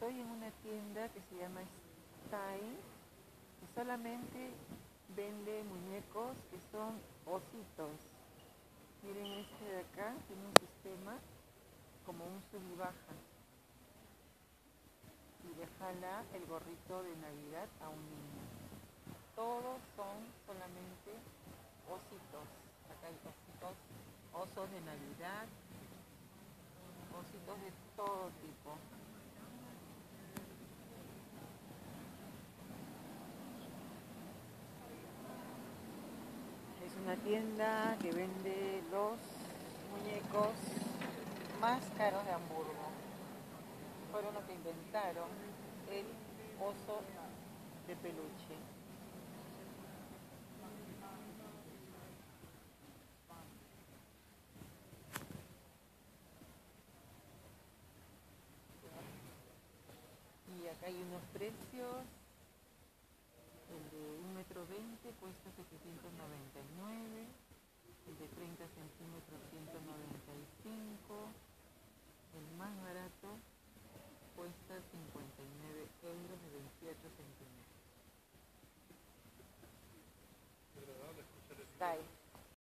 Estoy en una tienda que se llama Style, que solamente vende muñecos que son ositos. Miren este de acá, tiene un sistema como un sub y baja. Y le jala el gorrito de Navidad a un niño. Todos son solamente ositos. Acá hay ositos, osos de Navidad, ositos de todo tipo. Es una tienda que vende los muñecos más caros de Hamburgo. Fueron los que inventaron el oso de peluche. Y acá hay unos precios. Daí.